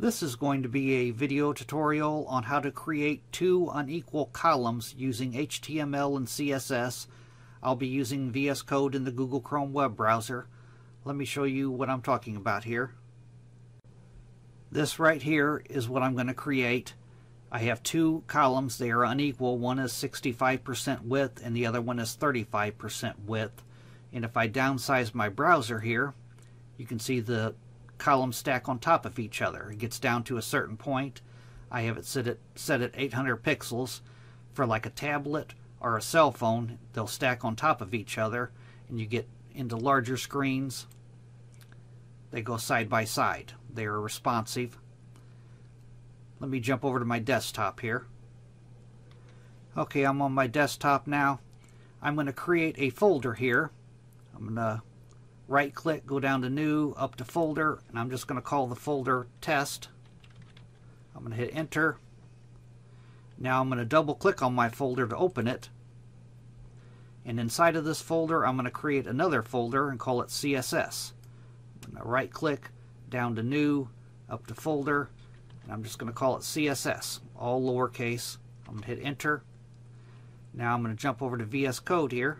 This is going to be a video tutorial on how to create two unequal columns using HTML and CSS. I'll be using VS Code in the Google Chrome web browser. Let me show you what I'm talking about here. This right here is what I'm going to create. I have two columns. They are unequal. One is 65% width and the other one is 35% width. And if I downsize my browser here, you can see the columns stack on top of each other. It gets down to a certain point. I have it set at, set at 800 pixels. For like a tablet or a cell phone, they'll stack on top of each other and you get into larger screens. They go side by side. They are responsive. Let me jump over to my desktop here. Okay, I'm on my desktop now. I'm going to create a folder here. I'm going to right click, go down to new, up to folder, and I'm just going to call the folder test. I'm going to hit enter. Now I'm going to double click on my folder to open it. And inside of this folder, I'm going to create another folder and call it CSS. I'm going to right click, down to new, up to folder, and I'm just going to call it CSS, all lowercase. I'm going to hit enter. Now I'm going to jump over to VS Code here.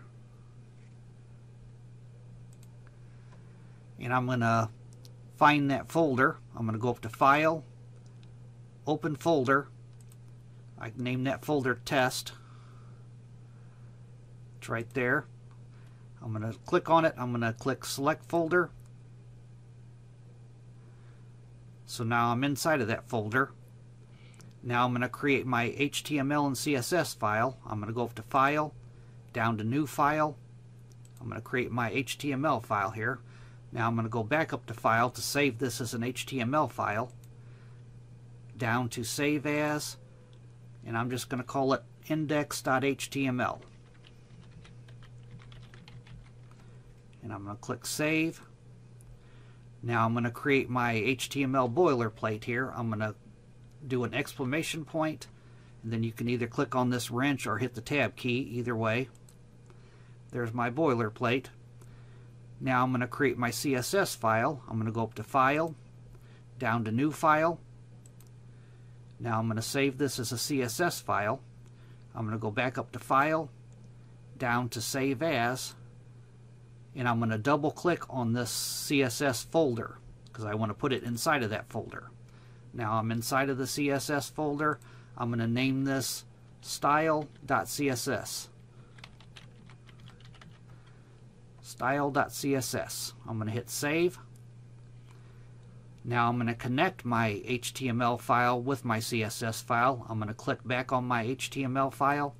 And I'm going to find that folder. I'm going to go up to File, Open Folder. I name that folder Test. It's right there. I'm going to click on it. I'm going to click Select Folder. So now I'm inside of that folder. Now I'm going to create my HTML and CSS file. I'm going to go up to File, down to New File. I'm going to create my HTML file here. Now I'm going to go back up to File to save this as an HTML file. Down to Save As. And I'm just going to call it index.html. And I'm going to click Save. Now I'm going to create my HTML boilerplate here. I'm going to do an exclamation point, and then you can either click on this wrench or hit the tab key, either way. There's my boilerplate. Now I'm going to create my CSS file. I'm going to go up to File, down to New File. Now I'm going to save this as a CSS file. I'm going to go back up to File, down to Save As, and I'm going to double click on this CSS folder because I want to put it inside of that folder. Now I'm inside of the CSS folder. I'm going to name this style.css. style.css. I'm going to hit save. Now I'm going to connect my HTML file with my CSS file. I'm going to click back on my HTML file.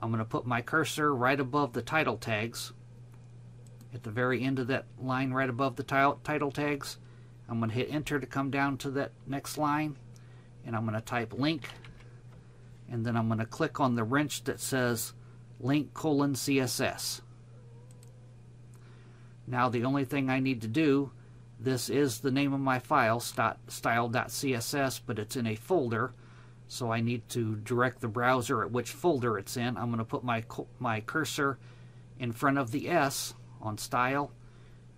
I'm going to put my cursor right above the title tags at the very end of that line right above the title tags. I'm going to hit enter to come down to that next line and I'm going to type link and then I'm going to click on the wrench that says link colon CSS. Now the only thing I need to do, this is the name of my file, style.css, but it's in a folder, so I need to direct the browser at which folder it's in. I'm going to put my, my cursor in front of the S on style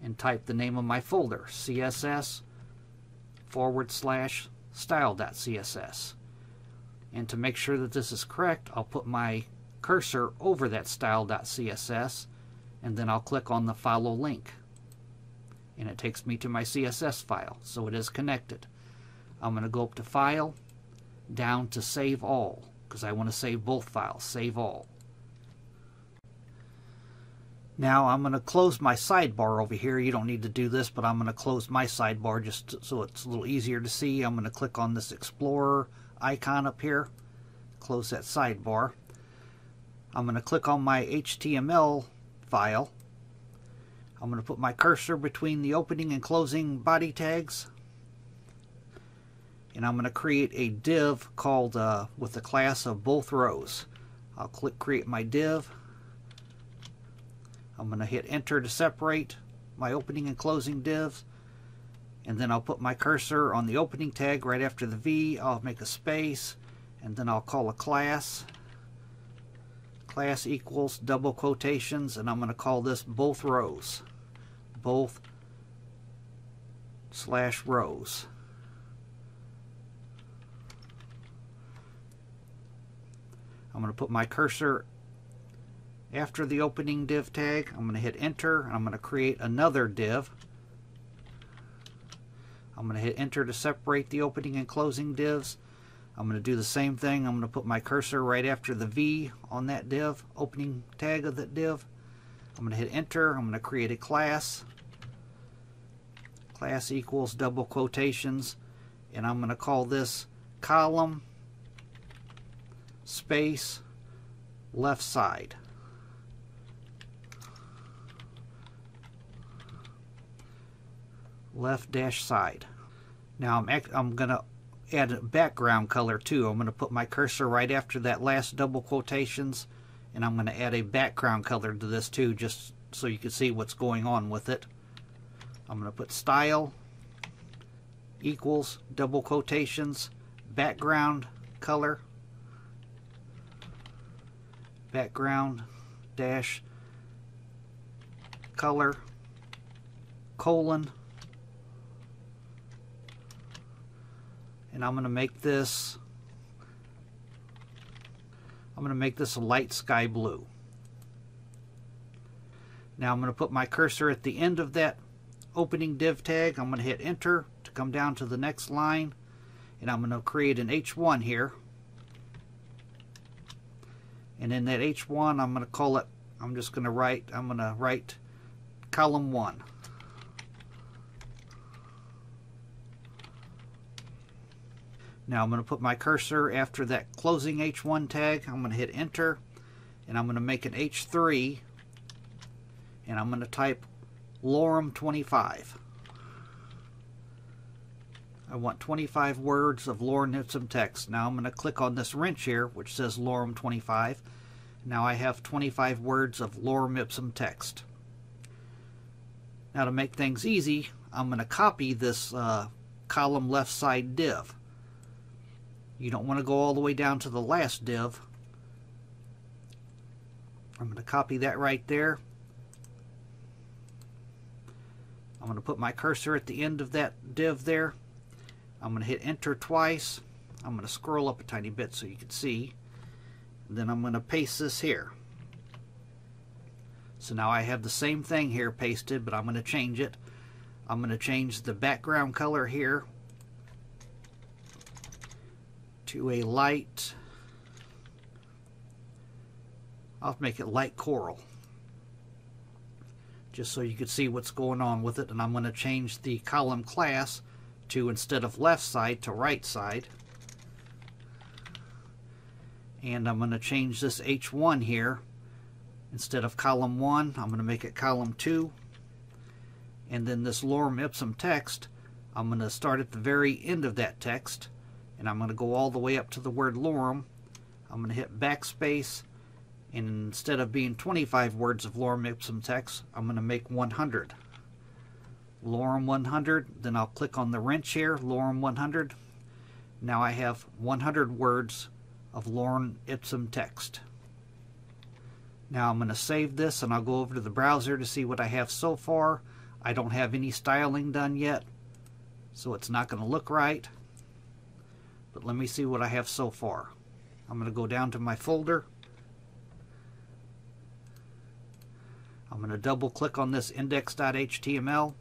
and type the name of my folder, css forward slash style.css. And to make sure that this is correct, I'll put my cursor over that style.css and then I'll click on the follow link. And it takes me to my CSS file so it is connected. I'm going to go up to file down to save all because I want to save both files save all. Now I'm going to close my sidebar over here. You don't need to do this but I'm going to close my sidebar just so it's a little easier to see. I'm going to click on this Explorer icon up here. Close that sidebar. I'm going to click on my HTML file. I'm going to put my cursor between the opening and closing body tags. And I'm going to create a div called uh, with the class of both rows. I'll click create my div. I'm going to hit enter to separate my opening and closing divs. And then I'll put my cursor on the opening tag right after the V. I'll make a space and then I'll call a class class equals double quotations and I'm going to call this both rows. Both slash rows. I'm going to put my cursor after the opening div tag. I'm going to hit enter and I'm going to create another div. I'm going to hit enter to separate the opening and closing divs. I'm going to do the same thing. I'm going to put my cursor right after the V on that div, opening tag of that div. I'm going to hit enter. I'm going to create a class. Class equals double quotations. And I'm going to call this column space left side. Left dash side. Now I'm, I'm going to add a background color too. I'm going to put my cursor right after that last double quotations and I'm going to add a background color to this too just so you can see what's going on with it. I'm going to put style equals double quotations background color background dash color colon and I'm going to make this I'm going to make this a light sky blue. Now I'm going to put my cursor at the end of that opening div tag. I'm going to hit enter to come down to the next line and I'm going to create an H1 here. And in that H1 I'm going to call it I'm just going to write I'm going to write column 1. Now I'm going to put my cursor after that closing H1 tag. I'm going to hit enter and I'm going to make an H3 and I'm going to type lorem 25. I want 25 words of lorem ipsum text. Now I'm going to click on this wrench here which says lorem 25. Now I have 25 words of lorem ipsum text. Now to make things easy, I'm going to copy this uh, column left side div. You don't want to go all the way down to the last div. I'm going to copy that right there. I'm going to put my cursor at the end of that div there. I'm going to hit enter twice. I'm going to scroll up a tiny bit so you can see. then I'm going to paste this here. So now I have the same thing here pasted, but I'm going to change it. I'm going to change the background color here to a light, I'll make it light coral just so you can see what's going on with it. And I'm going to change the column class to instead of left side to right side. And I'm going to change this H1 here. Instead of column 1 I'm going to make it column 2 and then this lorem ipsum text I'm going to start at the very end of that text and I'm going to go all the way up to the word lorem. I'm going to hit backspace and instead of being 25 words of lorem ipsum text, I'm going to make 100. Lorem 100, then I'll click on the wrench here, lorem 100. Now I have 100 words of lorem ipsum text. Now I'm going to save this and I'll go over to the browser to see what I have so far. I don't have any styling done yet, so it's not going to look right. But let me see what I have so far. I'm going to go down to my folder. I'm going to double click on this index.html.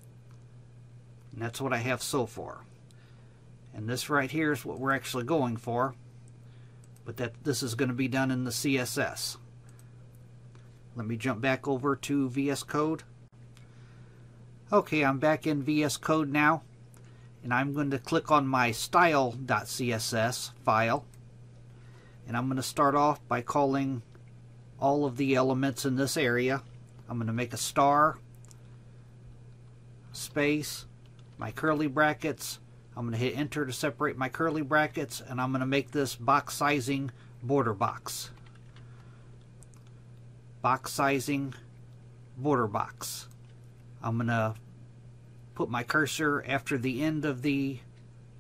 And that's what I have so far. And this right here is what we're actually going for. But that this is going to be done in the CSS. Let me jump back over to VS Code. Okay, I'm back in VS Code now and I'm going to click on my style.css file and I'm going to start off by calling all of the elements in this area. I'm going to make a star, space, my curly brackets. I'm going to hit enter to separate my curly brackets and I'm going to make this box sizing border box. Box sizing border box. I'm going to put my cursor after the end of the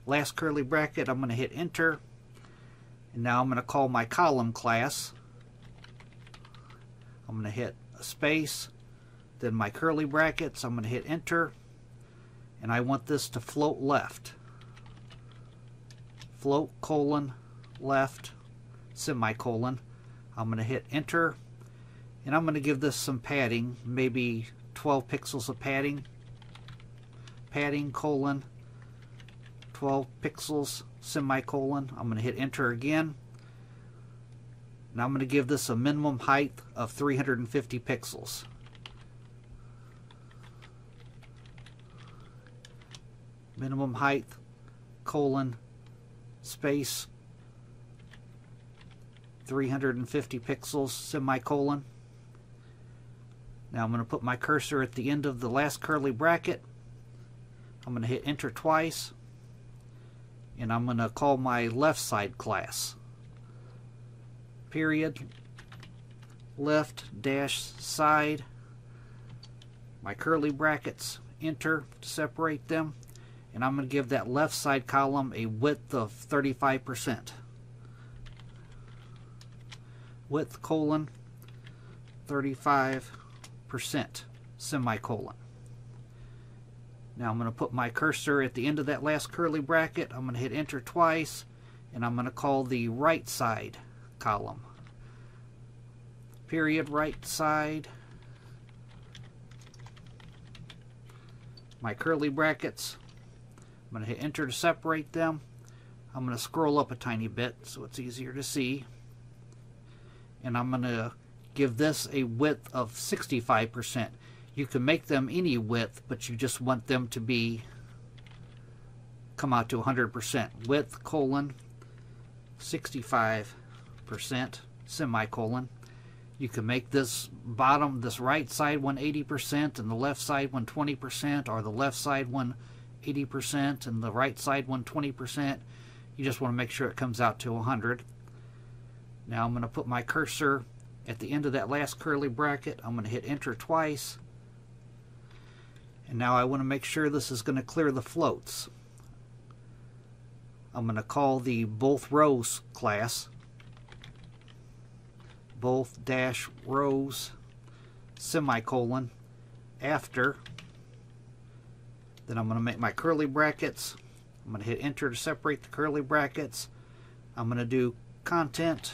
last curly bracket. I'm going to hit enter. And now I'm going to call my column class. I'm going to hit a space, then my curly brackets. I'm going to hit enter. And I want this to float left. Float colon left semicolon. I'm going to hit enter and I'm going to give this some padding, maybe 12 pixels of padding. Padding colon 12 pixels semicolon. I'm going to hit enter again. Now I'm going to give this a minimum height of 350 pixels. Minimum height colon space 350 pixels semicolon. Now I'm going to put my cursor at the end of the last curly bracket. I'm going to hit enter twice and I'm going to call my left side class. Period. Left dash side. My curly brackets. Enter to separate them. And I'm going to give that left side column a width of 35%. Width colon 35% semicolon. Now I'm going to put my cursor at the end of that last curly bracket. I'm going to hit enter twice and I'm going to call the right side column. Period right side. My curly brackets. I'm going to hit enter to separate them. I'm going to scroll up a tiny bit so it's easier to see. And I'm going to give this a width of 65%. You can make them any width, but you just want them to be come out to 100%. Width colon 65% semicolon. You can make this bottom, this right side one 80% and the left side one 20% or the left side one 80% and the right side one 20%. You just want to make sure it comes out to 100. Now I'm going to put my cursor at the end of that last curly bracket. I'm going to hit enter twice and now I want to make sure this is going to clear the floats. I'm going to call the both rows class. Both dash rows semicolon after. Then I'm going to make my curly brackets. I'm going to hit enter to separate the curly brackets. I'm going to do content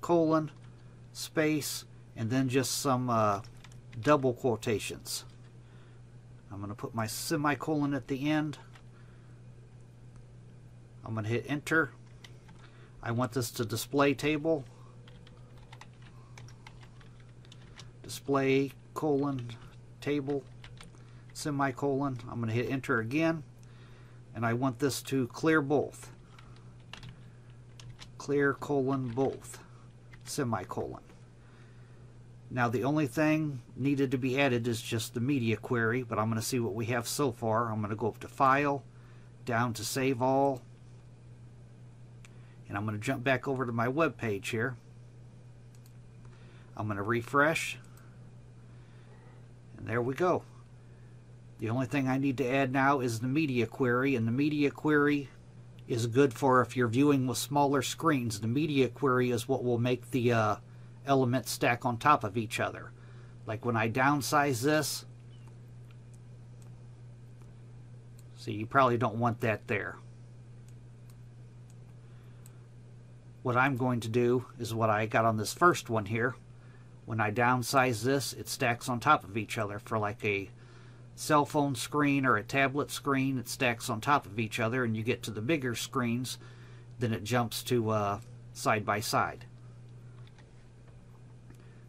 colon space and then just some uh, double quotations. I'm going to put my semicolon at the end. I'm going to hit enter. I want this to display table. Display colon table semicolon. I'm going to hit enter again. And I want this to clear both. Clear colon both semicolon. Now the only thing needed to be added is just the media query, but I'm going to see what we have so far. I'm going to go up to File, down to Save All, and I'm going to jump back over to my web page here. I'm going to refresh, and there we go. The only thing I need to add now is the media query, and the media query is good for if you're viewing with smaller screens. The media query is what will make the uh, elements stack on top of each other. Like when I downsize this, see you probably don't want that there. What I'm going to do is what I got on this first one here. When I downsize this, it stacks on top of each other for like a cell phone screen or a tablet screen. It stacks on top of each other and you get to the bigger screens, then it jumps to uh, side by side.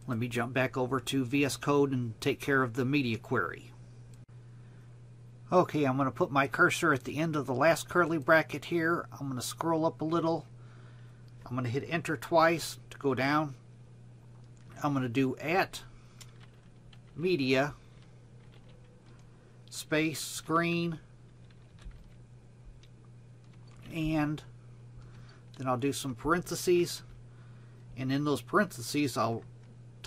Let me jump back over to VS Code and take care of the media query. Okay, I'm going to put my cursor at the end of the last curly bracket here. I'm going to scroll up a little. I'm going to hit enter twice to go down. I'm going to do at media space screen and then I'll do some parentheses and in those parentheses I'll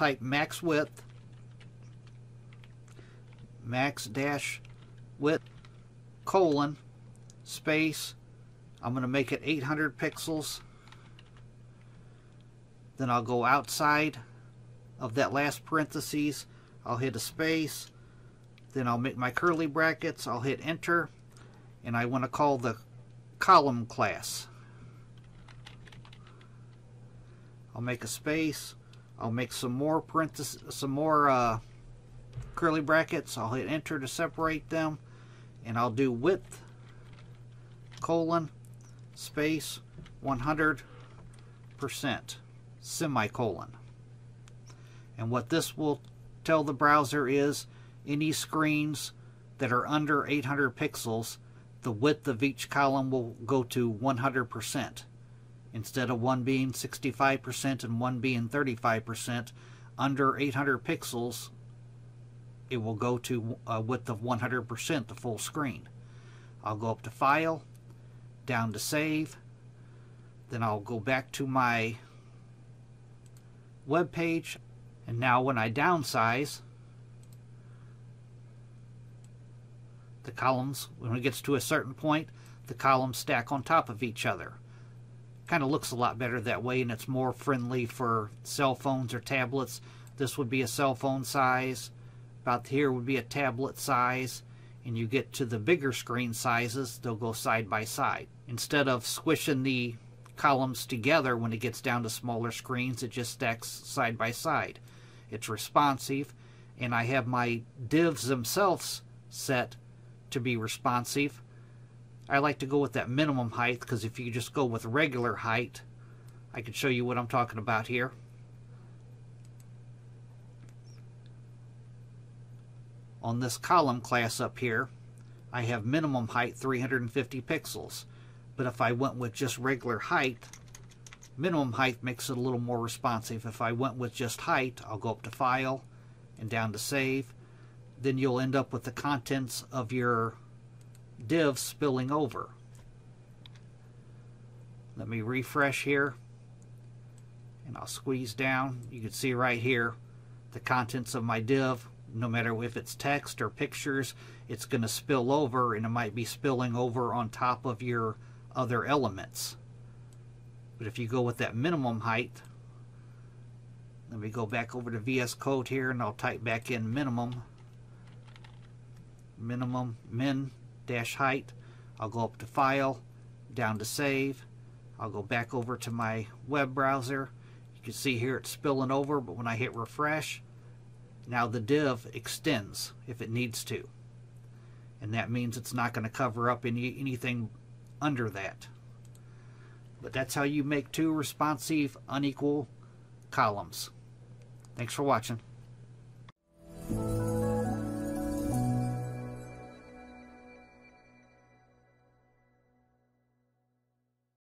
type max width, max dash width, colon, space, I'm going to make it 800 pixels. Then I'll go outside of that last parentheses. I'll hit a space. Then I'll make my curly brackets. I'll hit enter. And I want to call the column class. I'll make a space. I'll make some more parentheses, some more uh, curly brackets. I'll hit enter to separate them. And I'll do width, colon, space, 100%, semicolon. And what this will tell the browser is any screens that are under 800 pixels, the width of each column will go to 100%. Instead of one being 65% and one being 35%, under 800 pixels, it will go to a width of 100%, the full screen. I'll go up to File, down to Save, then I'll go back to my web page, and now when I downsize, the columns, when it gets to a certain point, the columns stack on top of each other kind of looks a lot better that way and it's more friendly for cell phones or tablets. This would be a cell phone size. About here would be a tablet size. And you get to the bigger screen sizes, they'll go side by side. Instead of squishing the columns together when it gets down to smaller screens, it just stacks side by side. It's responsive, and I have my divs themselves set to be responsive. I like to go with that minimum height because if you just go with regular height, I can show you what I'm talking about here. On this column class up here, I have minimum height 350 pixels. But if I went with just regular height, minimum height makes it a little more responsive. If I went with just height, I'll go up to File and down to Save. Then you'll end up with the contents of your div spilling over. Let me refresh here and I'll squeeze down. You can see right here the contents of my div. No matter if it's text or pictures, it's going to spill over and it might be spilling over on top of your other elements. But if you go with that minimum height, let me go back over to VS Code here and I'll type back in minimum, minimum, min dash height. I'll go up to File, down to Save. I'll go back over to my web browser. You can see here it's spilling over, but when I hit refresh, now the div extends if it needs to. And that means it's not going to cover up any anything under that. But that's how you make two responsive unequal columns. Thanks for watching.